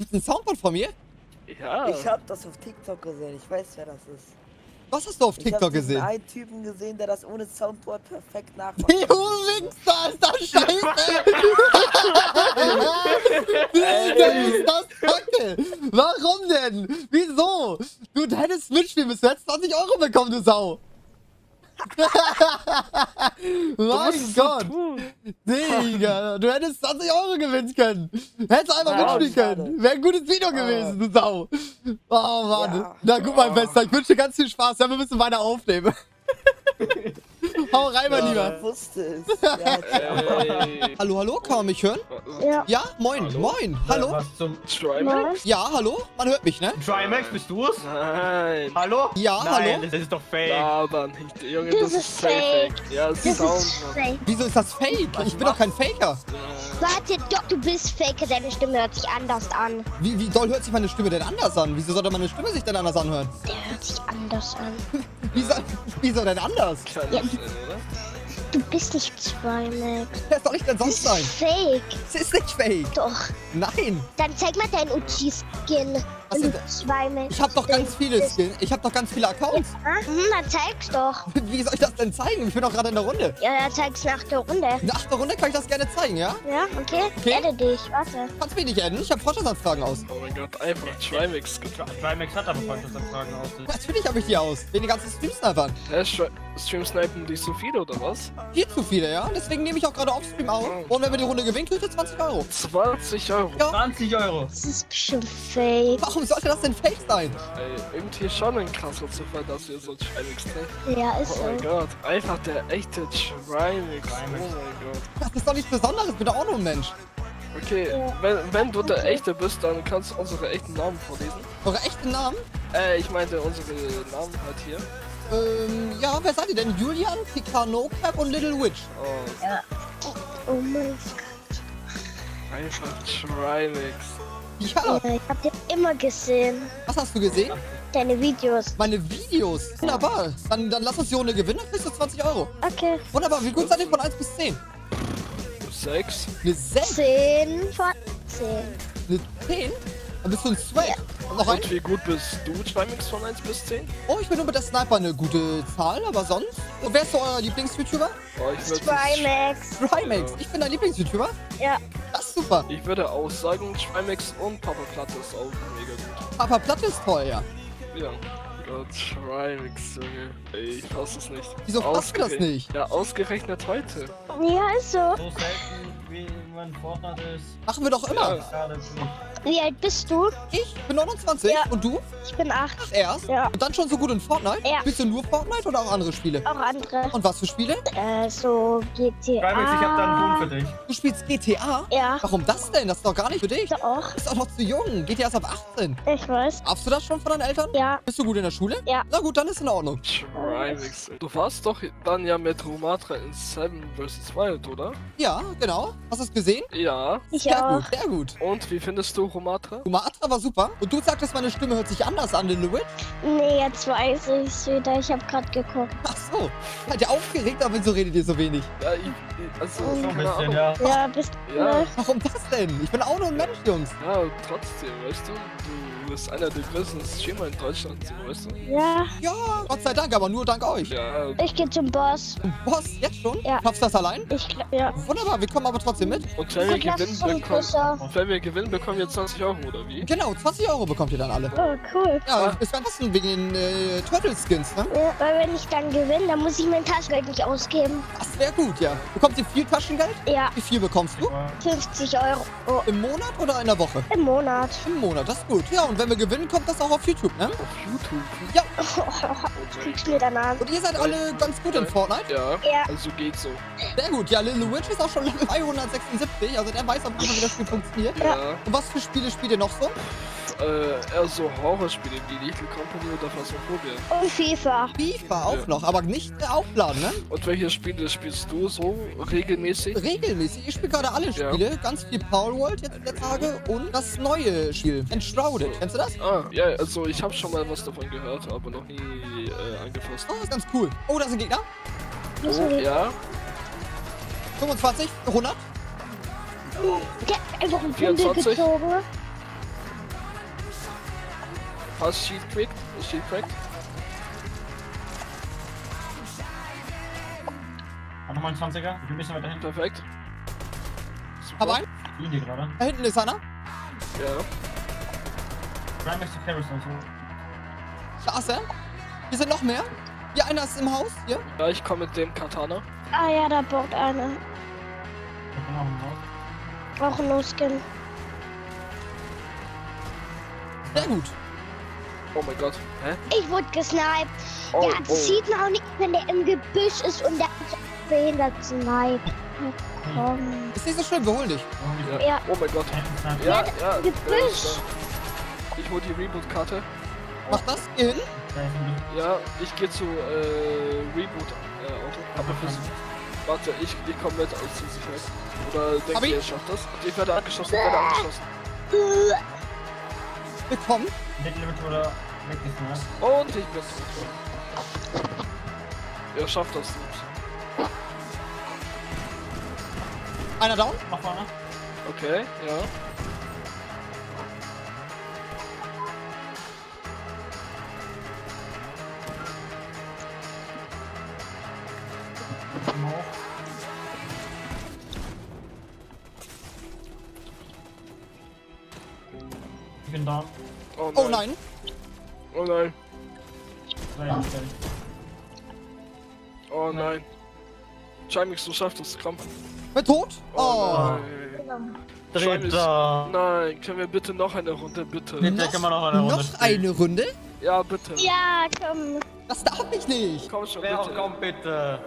Gibt's ein Soundboard von mir? Ja. Ich hab das auf TikTok gesehen. Ich weiß, wer das ist. Was hast du auf Ich TikTok hab diesen gesehen? einen Typen gesehen, der das ohne Soundboard perfekt nachmacht. Du Wichser, ist das scheiße! Digga, ist das kacke! Warum denn? Wieso? Du hättest mitspielen müssen, du hättest 20 Euro bekommen, du Sau! Mein so Gott! Digga, du hättest 20 Euro gewinnen können! Hättest einfach Ja, mitspielen können! Wäre ein gutes Video gewesen, du Sau! Oh Mann! Ja. Na gut, mein Bester, ich wünsche dir ganz viel Spaß, ja, wir müssen weiter aufnehmen. Hau rein, mein Lieber! Ich wusste es. Ja, Ey. Hallo, hallo, kann man mich hören? Ja. Ja, moin, moin, hallo? Was zum Trimax? Ja, hallo? Man hört mich, ne? Trimax, bist du es? Nein. Hallo? Ja, Nein, hallo? das ist doch fake. Aber nicht. Junge, Das das, ist fake. fake. Ja, Das Sound. ist fake. Wieso ist das fake? Ich bin doch kein Faker. Warte, doch, du bist Faker, deine Stimme hört sich anders an. Wie, wie doll hört sich meine Stimme denn anders an? Wieso sollte meine Stimme sich denn anders anhören? Der hört sich anders an. Wieso, wieso denn anders? Ja. Du bist nicht Trimax. Wer soll ich denn Das sonst ist sein? fake. Es ist nicht fake. Doch. Nein. Dann zeig mal deinen Uchi-Skin. Was du Trimax Ich habe doch ganz viele. Skins. Ich habe doch ganz viele Accounts. Ah, mhm, dann zeig's doch. Wie soll ich das denn zeigen? Ich bin doch gerade in der Runde. Ja, dann zeig's nach der Runde. Nach der Runde kann ich das gerne zeigen, ja? Ja, okay? Okay. Adde dich, warte. Kannst mich nicht adden. Ich habe Vorstandsanfragen aus. Oh mein Gott, einfach Trimax. Trimax hat aber Freundschaftsanfragen aus. Natürlich habe ich die aus. Wegen den ganzen Stream-Snipern. Hä, Stri- Stream snipen dich so viele oder was? Viel zu viele, ja? Deswegen nehme ich auch gerade Offstream auf. Und wenn wir die Runde gewinnen, kriegt ihr 20 Euro. 20 Euro. Ja. 20 Euro. Das ist bestimmt fake. Warum sollte das denn fake sein? Ey, irgendwie schon ein krasser Zufall, dass ihr so Trimax trefft. Ja, ist Oh mein so. Gott, einfach der echte Trimax. Oh mein Gott. Das ist doch nichts Besonderes. Ich bin doch auch nur ein Mensch. Okay, Ja. wenn, wenn du der echte bist, dann kannst du unsere echten Namen vorlesen. Eure echten Namen? Äh, ich meinte unsere Namen halt hier. Ähm, ja, wer seid ihr denn? Julian, PK NoCap und Little Witch. Oh, Oh mein einfach Trimax. Ja, Gott. Ich hab den immer gesehen. was hast du gesehen? Deine Videos. Meine Videos. Wunderbar. Dann, dann lass uns die Runde gewinnen, dann kriegst du 20 Euro. Okay. Wunderbar. Wie gut seid ihr von 1 bis 10? Sechs. Eine 6, 10 von 10. eine 10? Dann bist du ein Swag. Und noch ein? Und wie gut bist du, Trimax von 1 bis 10? Oh, ich bin nur mit der Sniper eine gute Zahl, aber sonst? Und wer ist so euer Lieblings-YouTuber? Oh, ich würde Trimax. Trimax. Ich bin dein Lieblings-YouTuber. Ja. Das ist super. ich würde auch sagen, Trimax und Papa Platte ist auch mega gut. Papa Platte ist toll, ja. Ja. Gott, Trimax, Junge. Ey, ich fass es nicht. Wieso passt du das Ausgerechnet- nicht? Ja, ausgerechnet heute. Ja, ist so. So selten, wie man Fortnite ist. Machen wir doch immer. Ja. Wie alt bist du? Ich bin 29. Ja. Und du? Ich bin 8. Ach, erst? Ja. Und dann schon so gut in Fortnite? Ja. Bist du nur Fortnite oder auch andere Spiele? Auch andere. Und was für Spiele? Äh, so GTA. Trimax, ich hab da einen Boom für dich. Du spielst GTA? Ja. Warum das denn? Das ist doch gar nicht für dich. Doch. Du bist doch noch zu jung. GTA ist ab 18. Ich weiß. Darfst du das schon von deinen Eltern? Ja. Bist du gut in der Schule? Ja. Na gut, dann ist in Ordnung. Trimax. Du warst doch dann ja mit Romatra in Seven vs. Wild, oder? Ja, genau. Hast du es gesehen? Ja. Ich Sehr auch. gut, sehr gut. Und wie findest du Romatra? Sumatra war super. Und du sagtest, meine Stimme hört sich anders an, Little Witch? Nee, jetzt weiß ich's wieder. Ich hab grad geguckt. Ach so. Seid ihr aufgeregt, aber wieso redet ihr so wenig? Ja, ich, ich also, ein keine bisschen, Ahnung. ja. Ja, bist Ja. Warum das denn? Ich bin auch nur ein Mensch, Jungs. Ja, trotzdem, weißt du? Du bist einer der größten Streamer in Deutschland, so, weißt du? Ja. Ja, Gott sei Dank, aber nur dank euch. Ja, Ich geh zum Boss. Boss, jetzt schon? Ja. Schaffst du das allein? Ich glaub, ja. Wunderbar, wir kommen aber trotzdem mit. und wenn wir gewinnen, bekommen, wenn wir gewinnen, bekommen wir 20 Euro, oder wie? Genau, 20 Euro bekommt ihr dann alle. Oh, cool. Ja, Ah. ist am besten wegen den äh, Turtle-Skins, ne? Ja, weil wenn ich dann gewinne, dann muss ich mein Taschengeld nicht ausgeben. Das wäre gut, ja. Bekommt ihr viel Taschengeld? Ja, Wie viel bekommst du? 50 Euro Im Monat oder in der Woche? im Monat. Im Monat, das ist gut. Ja, und wenn wir gewinnen, kommt das auch auf YouTube, ne? Auf YouTube? Ja, kriegst du mir dann an. und ihr seid alle ganz gut in Fortnite? Ja, Ja. also geht so. Sehr gut. Ja, Little Witch ist auch schon Level 376, also der weiß auf jeden Fall, wie das Spiel funktioniert. Ja, Und was für Spiele spielt ihr noch so? Äh, eher so Horrorspiele wie Little Company oder Phasmophobia. Und FIFA. FIFA auch Ja. noch, aber nicht aufladen, ne? Und welche Spiele spielst du so regelmäßig? Regelmäßig. Ich spiele gerade alle Ja. Spiele. Ganz viel Power World jetzt der Tage und das neue Spiel, Enshrouded. Kennst du das? Ah, ja, also ich habe schon mal was davon gehört, aber noch nie äh, angefasst. Oh, ist ganz cool. Oh, da sind Gegner. Oh, ja, 25, 100. Der hat einfach einen 24. gezogen. Hast Shield cracked? Ist Shield cracked? Hat nochmal ein 20er. Ich bin ein bisschen weiter hinten. Perfekt. Hab einen. Linie gerade. Da hinten ist einer. Ja. Prime möchte Carries und so. Da ist er. Hier sind noch mehr. Hier einer ist im Haus. Hier. Ja, ich komme mit dem Katana. Ah ja, da baut einer. Ich bin auch im Haus. Auch ein No-Skin. Sehr gut. Oh mein Gott. Hä? Ich wurde gesniped. Oh, ja, das sieht man auch nicht, wenn der im Gebüsch ist und der ist behindert snipe. Komm. Ist nicht so schlimm, wir holen dich. Irgendwie Ja. Ja. Oh mein Gott. Sniper. Ja, ja. Gebüsch. Ich hol die Reboot-Karte. Mach das. Geh hin. Ja, ich gehe zu äh, Reboot äh, Auto. Aber fürs, warte, ich, ich komme mit als zur Sicherheit. Oder denkt ich? ihr, ihr schafft das? Ich werde angeschossen, ich werde angeschossen. Willkommen. Little Limit oder weggesniped. Und ich bin tot. Ihr schafft das nicht. Einer down. Nach vorne. Okay, ja. Ich bin da. Oh nein. Oh nein. Oh nein. Zwei hinstellen. Oh nein. Chimix, du schaffst das, komm. Bin tot. Oh, Oh. nein. Dritter. Nein, können wir bitte noch eine Runde, bitte? Nee. Da kann man noch eine Runde Noch spielen. eine Runde? Ja, bitte. Ja, komm. Das darf ich nicht. Komm schon, bitte. komm bitte.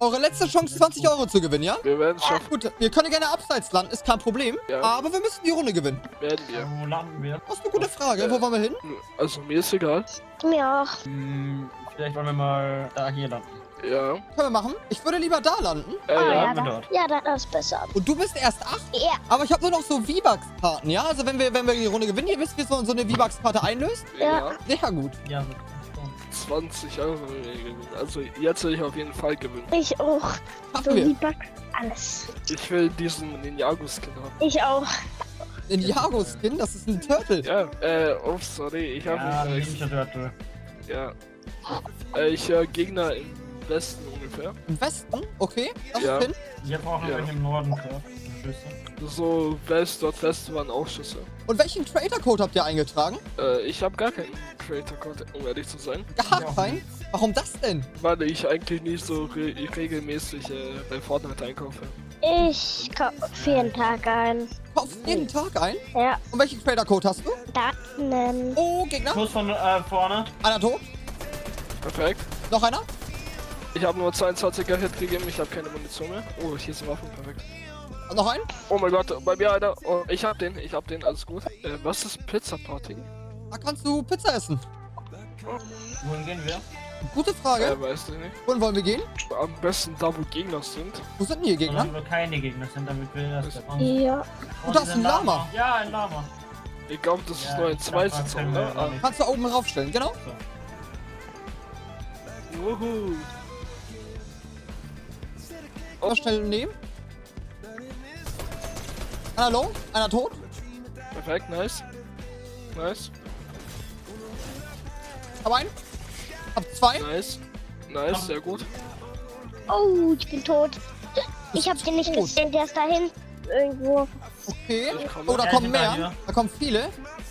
Eure letzte Chance, 20 Euro zu gewinnen, ja? Wir werden es schaffen, Gut, wir können gerne abseits landen, ist kein Problem. Ja. Aber wir müssen die Runde gewinnen. werden wir. Wo landen wir? Das ist eine gute Frage. Wo wollen wir hin? Also mir ist egal. Mir auch. Hm, vielleicht wollen wir mal da hier landen. Ja. Können wir machen. Ich würde lieber da landen. Äh, Ah, ja. dann, dort. ja, dann ist besser. Und du bist erst 8. Ja, Aber ich habe nur noch so V-Bucks-Karten, ja? Also wenn wir, wenn wir die Runde gewinnen, ihr wisst, wie so, so eine V-Bucks-Karte einlöst? Ja. Sehr gut. Ja, so. 20 Euro gewinnen. Also jetzt will ich auf jeden Fall gewinnen. ich auch. So Schaffen wie wir. Bugs. Alles. Ich will diesen Ninjago-Skin haben. Ich auch. In Jago-Skin, das ist ein Turtle. Ja, äh, ups, sorry, ich habe Ja, nicht Ninja Turtle. Ja. Äh, ich höre Gegner im Westen ungefähr. Im Westen? Okay. Das Ja. hin. Wir brauchen Ja. welche im Norden Kraft. Schüsse. So West, dort West waren auch Schüsse. Und welchen Trader-Code habt ihr eingetragen? Äh, ich habe gar keinen Creator-Code, um ehrlich zu sein. Gar Ja. keinen? Warum das denn? Weil ich eigentlich nicht so re regelmäßig äh, bei Fortnite einkaufe. Ich kaufe jeden Tag ein. Kaufst jeden Tag ein? Ja, Und welchen Trader-Code hast du? Daten. Oh, Gegner. Schuss von äh, vorne. Einer tot. Perfekt. Noch einer? Ich habe nur 22er Hit gegeben, ich habe keine Munition mehr. Oh, hier ist eine Waffe, perfekt. Und noch ein? Oh mein Gott, bei mir einer. Oh, ich hab den, ich hab den, alles gut. Äh, was ist Pizza Party? Da kannst du Pizza essen. Wohin gehen wir? Gute Frage. Äh, weißt du nicht. Wohin wollen wir gehen? Am besten da, wo Gegner sind. Wo sind denn hier Gegner? Wir keine Gegner sind, damit wir das Ja. Oh, da ist ein sind Lama. Ja, ein Lama. Ich glaube, das ist Ja, nur ein Zweisitzer, Ah, nicht. Kannst du oben raufstellen, genau. wuhu. Mal schnell nehmen. Einer low, einer tot. Perfekt, nice. Nice, Hab einen. Hab zwei. nice. Nice, sehr gut. Oh, ich bin tot. Ich hab den nicht Tot. gesehen, der ist da hinten. Irgendwo. Okay. Oh, da kommen mehr. Da kommen viele.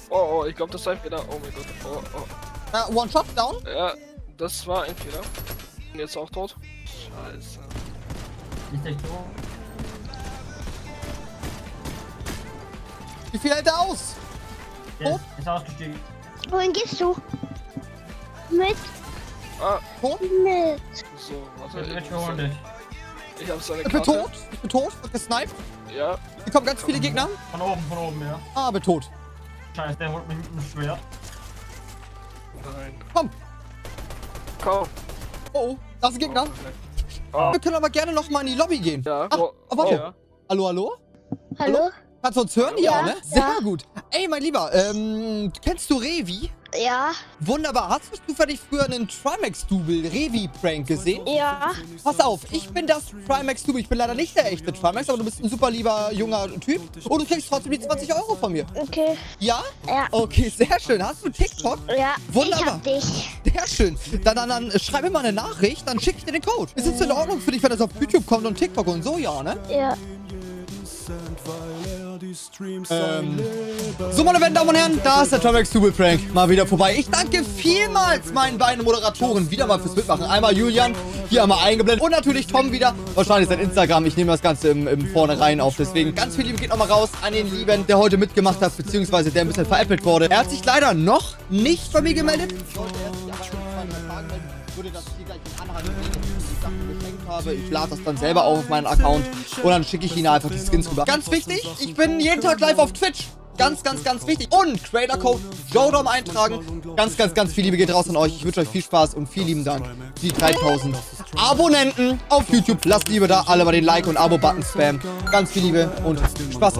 Oh, oh, ich glaube, das ist ein Fehler. Oh mein Gott. Oh, oh. Äh, One Shot down. Ja, das war ein Fehler. Bin jetzt auch tot. Scheiße. Nicht echt so. Wie viel hält er aus? Der ist, ist ausgestiegen. Wohin gehst du? Mit, Ah, Tot. mit. so, warte. Ich, holen dich. ich hab seine Ich bin tot. Ich bin tot. Wird gesniped. Ja, Hier kommen ganz viele Gegner. Von oben, von oben, ja. Ah, bin tot. Scheiße, der holt mich mit dem Schwert. nein. Komm. Komm. Oh, oh. Da ist ein Gegner. Oh, Wir können aber gerne noch mal in die Lobby gehen. ja. Ach, oh, oh, warte. ja. Hallo, hallo? Hallo? Kannst du uns hören? Ja, Ja, ne? Sehr ja. gut. Ey, mein Lieber, ähm, kennst du Revi? Ja, Wunderbar. Hast du zufällig früher einen Trimax-Double Revi-Prank gesehen? ja. Pass auf, ich bin das Trimax-Double. Ich bin leider nicht der echte Trimax, aber du bist ein super lieber junger Typ. Und du kriegst trotzdem die 20 Euro von mir. Okay. Ja? Ja. Okay, sehr schön. Hast du TikTok? Ja, Wunderbar. ich hab dich. Sehr schön. Dann, dann, dann schreib mir mal eine Nachricht, dann schick ich dir den Code. Ist es in Ordnung für dich, wenn das auf YouTube kommt und TikTok und so, ja, ne? Ja. Ähm, so, meine Damen und Herren, da ist der Trimax Double Prank mal wieder vorbei. Ich danke vielmals meinen beiden Moderatoren wieder mal fürs Mitmachen. Einmal Julian, hier einmal eingeblendet und natürlich Tom wieder. Wahrscheinlich sein Instagram. Ich nehme das Ganze im, im Vornherein auf. Deswegen ganz viel Liebe geht nochmal raus an den Lieben, der heute mitgemacht hat, beziehungsweise der ein bisschen veräppelt wurde. Er hat sich leider noch nicht bei mir gemeldet. Sollte er habe. Ich lade das dann selber auf meinen Account und dann schicke ich Ihnen einfach die Skins rüber. Ganz wichtig, ich bin jeden Tag live auf Twitch. Ganz, ganz, ganz wichtig. Und Creator Code JODOM eintragen. Ganz, ganz, ganz viel Liebe geht raus an euch. Ich wünsche euch viel Spaß und viel lieben Dank. Die 3000 Abonnenten auf YouTube. Lasst Liebe da. Alle mal den Like- und Abo-Button spammen. Ganz viel Liebe und Spaß.